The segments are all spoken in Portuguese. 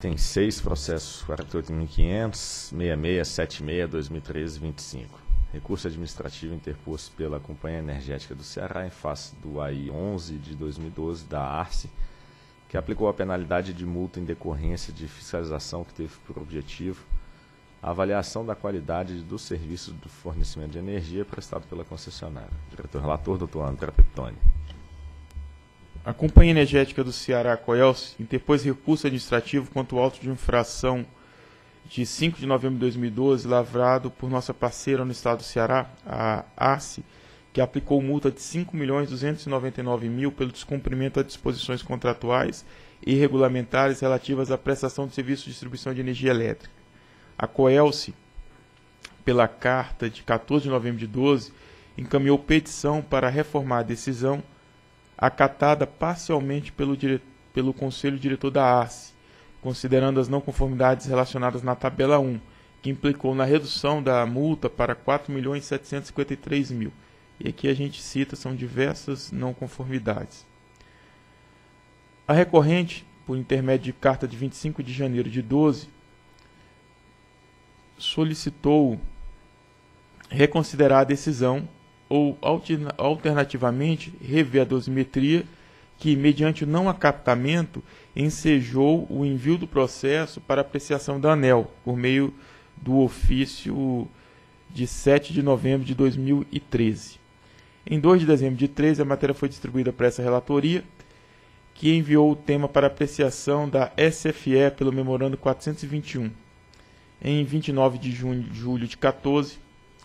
tem seis processos 48.500, 66, 76, 2013 25. Recurso administrativo interposto pela Companhia Energética do Ceará em face do AI 11 de 2012 da ARCE, que aplicou a penalidade de multa em decorrência de fiscalização que teve por objetivo a avaliação da qualidade do serviço do fornecimento de energia prestado pela concessionária. Diretor relator, doutor André Peptoni. A Companhia Energética do Ceará, Coelce, interpôs recurso administrativo contra o auto de infração de 5 de novembro de 2012, lavrado por nossa parceira no estado do Ceará, a ARCE, que aplicou multa de R$ 5.299.000 mil pelo descumprimento das disposições contratuais e regulamentares relativas à prestação de serviço de distribuição de energia elétrica. A Coelce, pela carta de 14 de novembro de 12, encaminhou petição para reformar a decisão acatada parcialmente pelo, dire... pelo Conselho Diretor da ARCE, considerando as não conformidades relacionadas na tabela 1, que implicou na redução da multa para 4.753.000. mil. E aqui a gente cita, são diversas não conformidades. A recorrente, por intermédio de carta de 25 de janeiro de 12, solicitou reconsiderar a decisão ou, alternativamente, rever a dosimetria que, mediante o não acatamento, ensejou o envio do processo para apreciação da ANEL, por meio do ofício de 7 de novembro de 2013. Em 2 de dezembro de 13, a matéria foi distribuída para essa relatoria, que enviou o tema para apreciação da SFE pelo memorando 421 em 29 de junho, julho de 14,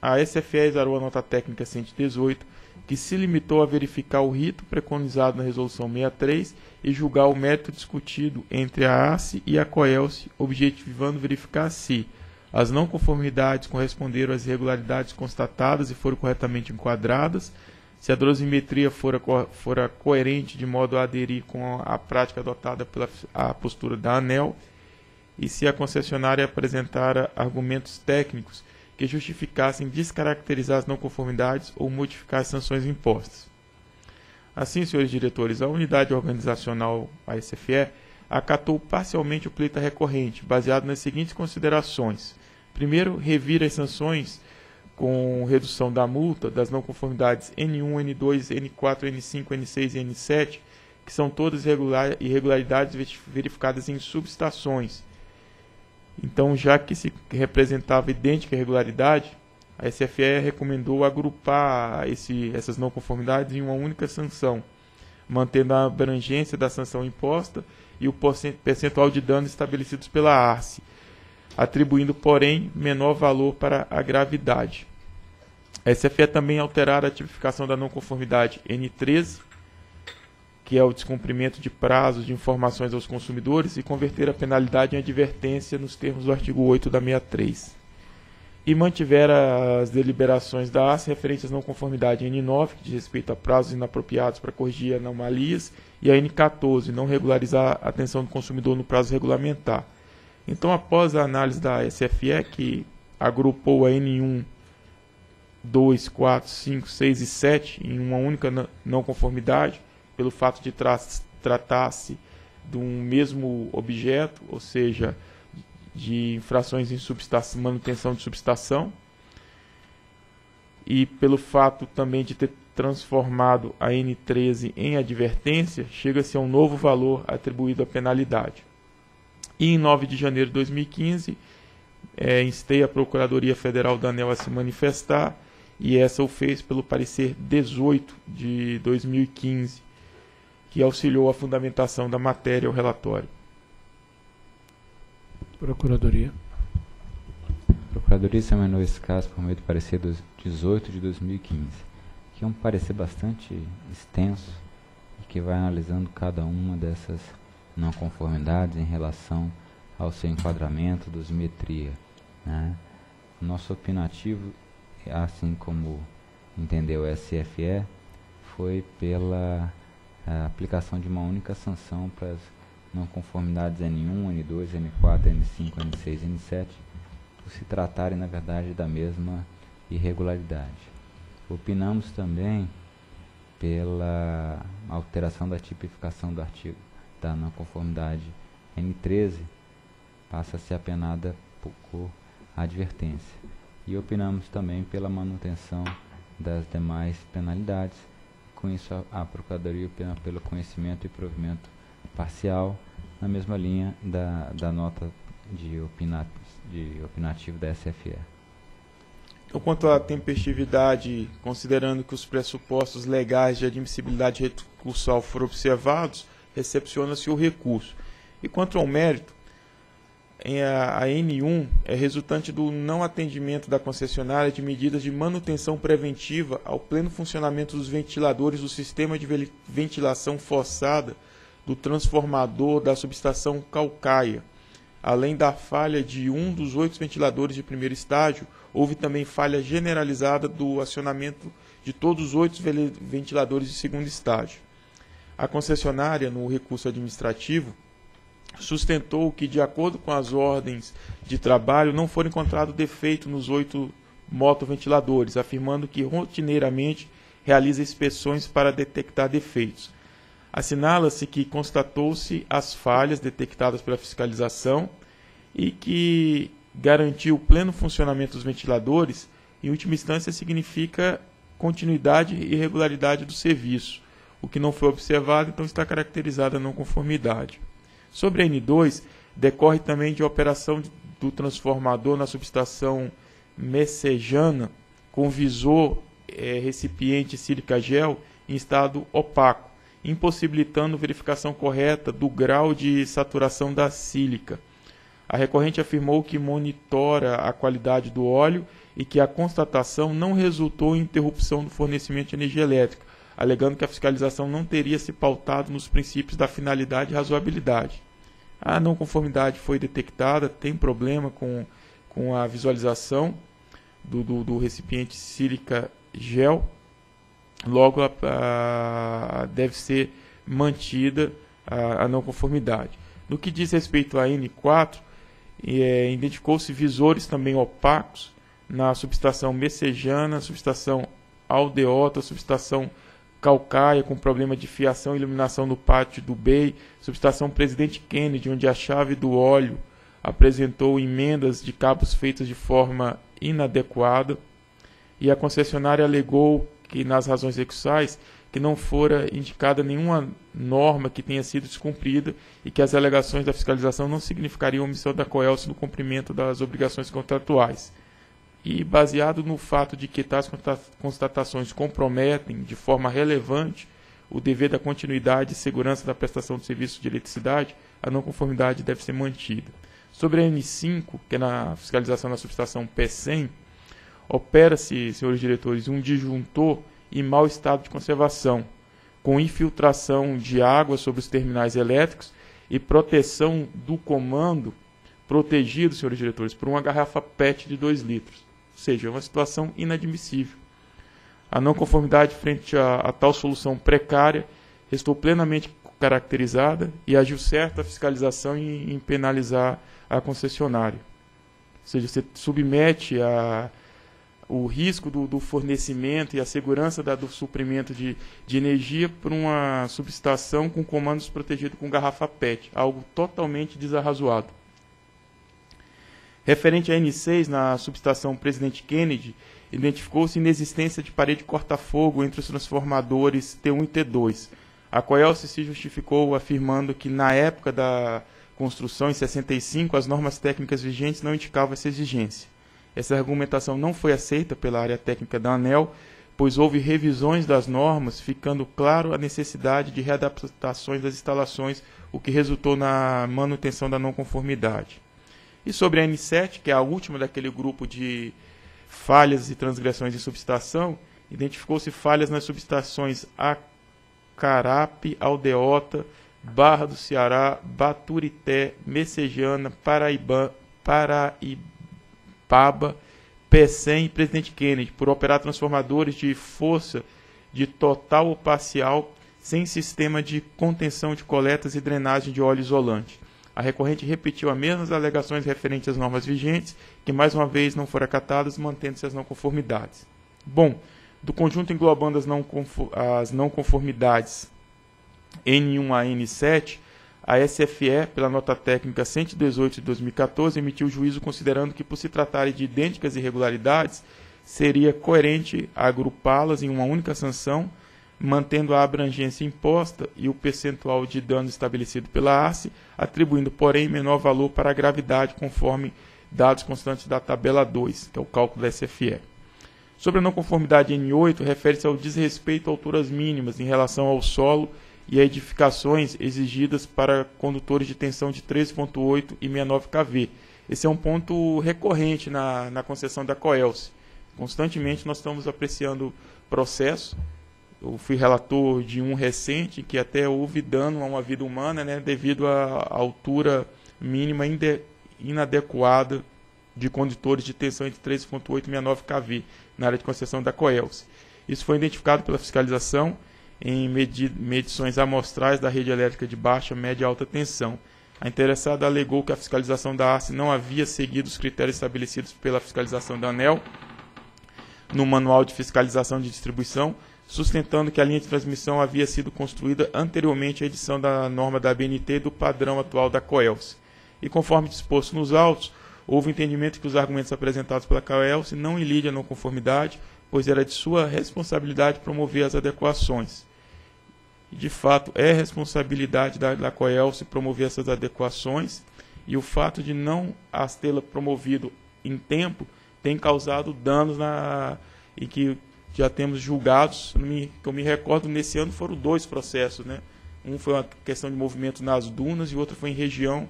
a SFE exarou a nota técnica 118, que se limitou a verificar o rito preconizado na Resolução 63 e julgar o mérito discutido entre a ACE e a COELSE, objetivando verificar se as não conformidades corresponderam às irregularidades constatadas e foram corretamente enquadradas, se a dosimetria fora, fora coerente de modo a aderir com a prática adotada pela a postura da ANEL e se a concessionária apresentara argumentos técnicos que justificassem descaracterizar as não conformidades ou modificar as sanções impostas. Assim, senhores diretores, a unidade organizacional ASFE acatou parcialmente o pleito recorrente, baseado nas seguintes considerações. Primeiro, revira as sanções com redução da multa das não conformidades N1, N2, N4, N5, N6 e N7, que são todas irregularidades verificadas em subestações, então, já que se representava idêntica irregularidade, a SFE recomendou agrupar esse, essas não conformidades em uma única sanção, mantendo a abrangência da sanção imposta e o percentual de danos estabelecidos pela ARCE, atribuindo, porém, menor valor para a gravidade. A SFE também alterara a tipificação da não conformidade N13 que é o descumprimento de prazos de informações aos consumidores, e converter a penalidade em advertência nos termos do artigo 8 da 63. E mantiver as deliberações da AS referentes às não conformidade N9, que diz respeito a prazos inapropriados para corrigir anomalias, e a N14, não regularizar a atenção do consumidor no prazo regulamentar. Então, após a análise da SFE, que agrupou a N1, 2, 4, 5, 6 e 7 em uma única não conformidade, pelo fato de tra tratar-se de um mesmo objeto, ou seja, de infrações em manutenção de subestação, e pelo fato também de ter transformado a N13 em advertência, chega-se a um novo valor atribuído à penalidade. E em 9 de janeiro de 2015, é, instei a Procuradoria Federal da ANEL a se manifestar, e essa o fez pelo parecer 18 de 2015, que auxiliou a fundamentação da matéria ao relatório. Procuradoria. A Procuradoria examinou esse caso por meio do parecer 18 de 2015, que é um parecer bastante extenso e que vai analisando cada uma dessas não conformidades em relação ao seu enquadramento, dosimetria. Né? O nosso opinativo, assim como entendeu o SFE, foi pela a aplicação de uma única sanção para as não conformidades N1, N2, N4, N5, N6 e N7, por se tratarem, na verdade, da mesma irregularidade. Opinamos também pela alteração da tipificação do artigo da não conformidade N13, passa a ser apenada por, por advertência. E opinamos também pela manutenção das demais penalidades. Com isso, a, a Procuradoria opina pelo conhecimento e provimento parcial, na mesma linha da, da nota de, opina, de opinativo da SFE. Então, quanto à tempestividade, considerando que os pressupostos legais de admissibilidade recursal foram observados, recepciona-se o recurso. E quanto ao mérito, a N1 é resultante do não atendimento da concessionária de medidas de manutenção preventiva ao pleno funcionamento dos ventiladores do sistema de ventilação forçada do transformador da subestação Calcaia. Além da falha de um dos oito ventiladores de primeiro estágio, houve também falha generalizada do acionamento de todos os oito ventiladores de segundo estágio. A concessionária, no recurso administrativo, sustentou que, de acordo com as ordens de trabalho, não foram encontrados defeito nos oito motoventiladores, afirmando que rotineiramente realiza inspeções para detectar defeitos. Assinala-se que constatou-se as falhas detectadas pela fiscalização e que garantiu o pleno funcionamento dos ventiladores, em última instância, significa continuidade e regularidade do serviço. O que não foi observado, então, está caracterizada a não conformidade. Sobre a N2, decorre também de operação do transformador na subestação messejana com visor é, recipiente sílica gel em estado opaco, impossibilitando verificação correta do grau de saturação da sílica. A recorrente afirmou que monitora a qualidade do óleo e que a constatação não resultou em interrupção do fornecimento de energia elétrica, alegando que a fiscalização não teria se pautado nos princípios da finalidade e razoabilidade. A não conformidade foi detectada, tem problema com, com a visualização do, do, do recipiente sílica gel, logo a, a, deve ser mantida a, a, não conformidade. No que diz respeito à N4, é, identificou-se visores também opacos na subestação messejana, subestação aldeota, subestação calcaia com problema de fiação e iluminação no pátio do BEI, subestação Presidente Kennedy, onde a chave do óleo apresentou emendas de cabos feitas de forma inadequada, e a concessionária alegou que nas razões recursais que não fora indicada nenhuma norma que tenha sido descumprida e que as alegações da fiscalização não significariam omissão da COELS no cumprimento das obrigações contratuais e baseado no fato de que tais constatações comprometem de forma relevante o dever da continuidade e segurança da prestação de serviço de eletricidade, a não conformidade deve ser mantida. Sobre a N5, que é na fiscalização da subestação P100, opera-se, senhores diretores, um disjuntor em mau estado de conservação, com infiltração de água sobre os terminais elétricos e proteção do comando protegido, senhores diretores, por uma garrafa PET de 2 litros seja, é uma situação inadmissível. A não conformidade frente a, a tal solução precária restou plenamente caracterizada e agiu certo a fiscalização em, em penalizar a concessionária. Ou seja, você submete a, o risco do, do, fornecimento e a segurança da, do suprimento de, de energia para uma subestação com comandos protegidos com garrafa PET, algo totalmente desarrazoado. Referente à N6, na subestação Presidente Kennedy, identificou-se inexistência de parede corta-fogo entre os transformadores T1 e T2. A Coelce se justificou afirmando que na época da construção, em 65, as normas técnicas vigentes não indicavam essa exigência. Essa argumentação não foi aceita pela área técnica da ANEL, pois houve revisões das normas, ficando claro a necessidade de readaptações das instalações, o que resultou na manutenção da não conformidade. E sobre a N7, que é a última daquele grupo de falhas e transgressões em subestação, identificou-se falhas nas subestações Acarape, Aldeota, Barra do Ceará, Baturité, Messejana, Paraíba, Paraibaba, P100 e Presidente Kennedy, por operar transformadores de força de total ou parcial sem sistema de contenção de coletas e drenagem de óleo isolante. A recorrente repetiu as mesmas alegações referentes às normas vigentes, que mais uma vez não foram acatadas, mantendo-se as não conformidades. Bom, do conjunto englobando as não, as não conformidades N1 a N7, a SFE, pela nota técnica 118 de 2014, emitiu juízo considerando que, por se tratarem de idênticas irregularidades, seria coerente agrupá-las em uma única sanção, mantendo a abrangência imposta e o percentual de dano estabelecido pela ARCE, atribuindo, porém, menor valor para a gravidade, conforme dados constantes da tabela 2, que é o cálculo da SFE. Sobre a não conformidade N8, refere-se ao desrespeito a alturas mínimas em relação ao solo e a edificações exigidas para condutores de tensão de 13.8 e 69 kV. Esse é um ponto recorrente na, na concessão da COELS. Constantemente nós estamos apreciando processo. Eu fui relator de um recente que até houve dano a uma vida humana né, devido à altura mínima inadequada de condutores de tensão entre 13.8 e 69 kV na área de concessão da COELS. Isso foi identificado pela fiscalização em medi medições amostrais da rede elétrica de baixa, média e alta tensão. A interessada alegou que a fiscalização da ARCE não havia seguido os critérios estabelecidos pela fiscalização da ANEL no Manual de Fiscalização de Distribuição, sustentando que a linha de transmissão havia sido construída anteriormente à edição da norma da BNT do padrão atual da COELS. E conforme disposto nos autos, houve entendimento que os argumentos apresentados pela COELS não ilidem a não conformidade, pois era de sua responsabilidade promover as adequações. De fato, é responsabilidade da, da promover essas adequações, e o fato de não as tê-la promovido em tempo tem causado danos na e que já temos julgados, que eu me recordo, nesse ano foram dois processos, né? Um foi uma questão de movimento nas dunas e outro foi em região.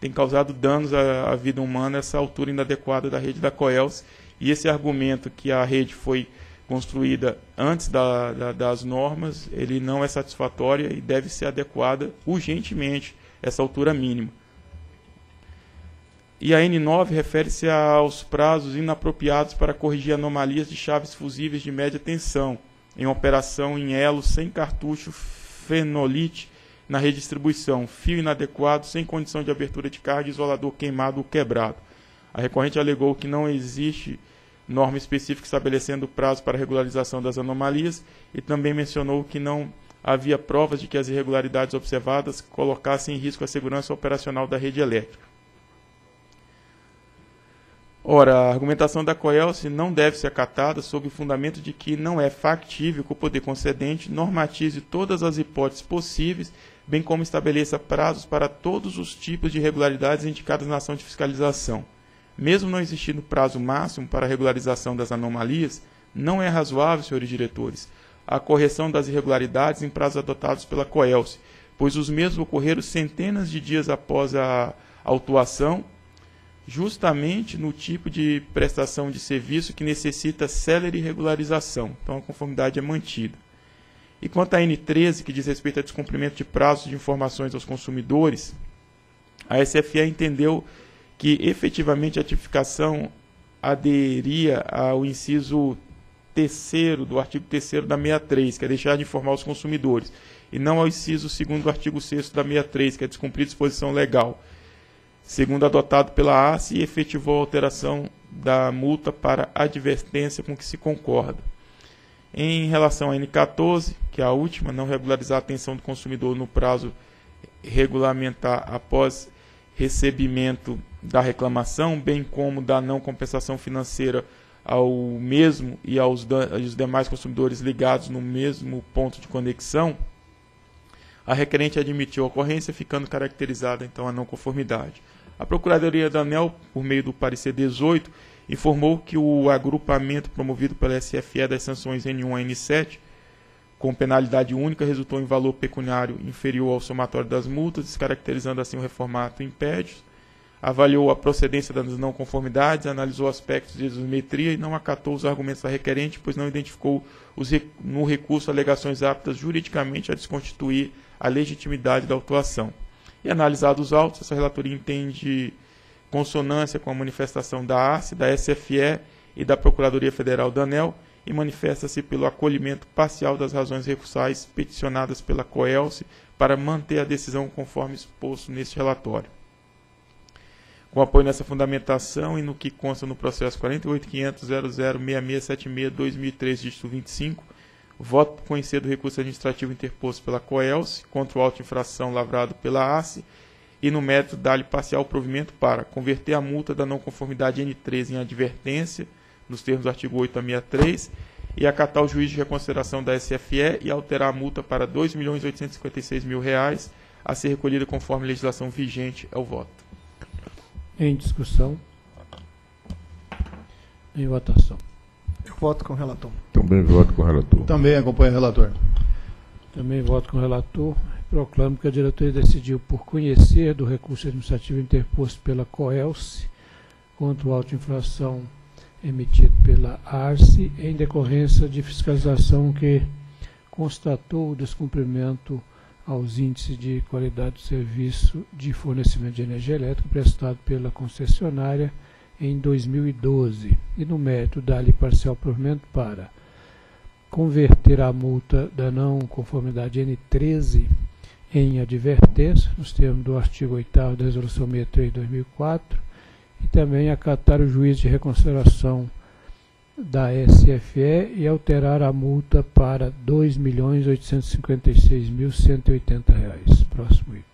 Tem causado danos à, à, vida humana essa altura inadequada da rede da Coels. E esse argumento que a rede foi construída antes da, da, das normas ele não é satisfatória e deve ser adequada urgentemente essa altura mínima e a N9 refere-se aos prazos inapropriados para corrigir anomalias de chaves fusíveis de média tensão em operação em elo sem cartucho fenolite na redistribuição, fio inadequado, sem condição de abertura de carga, isolador queimado ou quebrado. A recorrente alegou que não existe norma específica estabelecendo prazo para regularização das anomalias e também mencionou que não havia provas de que as irregularidades observadas colocassem em risco a segurança operacional da rede elétrica. Ora, a argumentação da COELS não deve ser acatada sob o fundamento de que não é factível que o poder concedente normatize todas as hipóteses possíveis, bem como estabeleça prazos para todos os tipos de irregularidades indicadas na ação de fiscalização. Mesmo não existindo prazo máximo para a regularização das anomalias, não é razoável, senhores diretores, a correção das irregularidades em prazos adotados pela COELS, pois os mesmos ocorreram centenas de dias após a autuação justamente no tipo de prestação de serviço que necessita célere regularização. Então a conformidade é mantida. E quanto à N13, que diz respeito a descumprimento de prazos de informações aos consumidores, a SFE entendeu que efetivamente a tipificação aderia ao inciso terceiro do artigo 3 da 63, que é deixar de informar os consumidores, e não ao inciso 2 do artigo 6 da 63, que é descumprir disposição legal segundo adotado pela ACE, efetivou a alteração da multa para advertência com que se concorda. Em relação à N14, que é a última, não regularizar a atenção do consumidor no prazo regulamentar após recebimento da reclamação, bem como da não compensação financeira ao mesmo e aos, aos demais consumidores ligados no mesmo ponto de conexão, a requerente admitiu a ocorrência, ficando caracterizada então a não conformidade. A Procuradoria da ANEL, por meio do parecer 18, informou que o agrupamento promovido pela SFE das sanções N1 e N7, com penalidade única, resultou em valor pecuniário inferior ao somatório das multas, descaracterizando assim o reformato impédio, avaliou a procedência das não conformidades, analisou aspectos de isometria e não acatou os argumentos da requerente, pois não identificou os, no recurso alegações aptas juridicamente a desconstituir a legitimidade da autuação. E analisados os autos, essa relatoria entende consonância com a manifestação da ARCE, da SFE e da Procuradoria Federal da ANEL e manifesta-se pelo acolhimento parcial das razões recursais peticionadas pela COELSE para manter a decisão conforme exposto neste relatório. Com apoio nessa fundamentação e no que consta no processo 48.500.00.6676-2003, dígito 25, Voto por conhecer do recurso administrativo interposto pela COELS contra o auto infração lavrado pela ARCE e no mérito dar-lhe parcial provimento para converter a multa da não conformidade N13 em advertência, nos termos do artigo 8 a 63, e acatar o juízo de reconsideração da SFE e alterar a multa para 2.856.000 reais a ser recolhida conforme a legislação vigente é o voto. Em discussão. Em votação. Eu voto com o relator. Também voto com o relator. Também acompanho o relator. Também voto com o relator. Proclamo que a diretoria decidiu por conhecer do recurso administrativo interposto pela COELSE contra o auto-infração emitido pela ARCE em decorrência de fiscalização que constatou o descumprimento aos índices de qualidade do serviço de fornecimento de energia elétrica prestado pela concessionária em 2012 e no mérito dá-lhe parcial provimento para converter a multa da não conformidade N13 em advertência, nos termos do artigo 8 da Resolução 63 de 2004, e também acatar o juízo de reconsideração da SFE e alterar a multa para R$ 2.856.180. Próximo item.